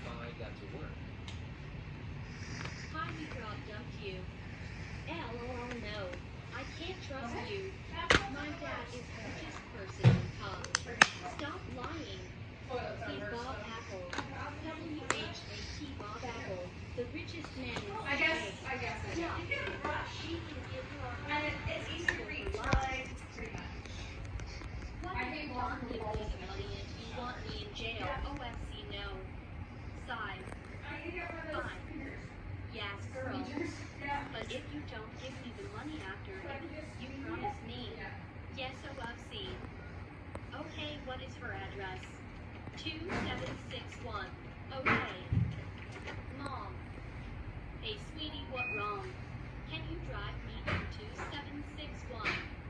hope I got to work. Hi, you girl dumped you. LOL, no. I can't trust you. My dad is the richest person in town. Stop lying. He's Bob Apple. W-H-A-T Bob Apple. The richest man in I guess. I guess Yeah. You can rush. She can give her a And it, it's easy to reach, like, pretty much. What I if think you Walker don't give will me also the money and you want me in jail? OFC, no. Size. I need to get one of those Fine. fingers. Yes, girl. Features. Yeah. But if you don't give me the money after, you promise me. Yes, OFC. Okay, what is her address? 2761. Okay. Mom. Hey, sweetie, what wrong? Can you drive me to 2761?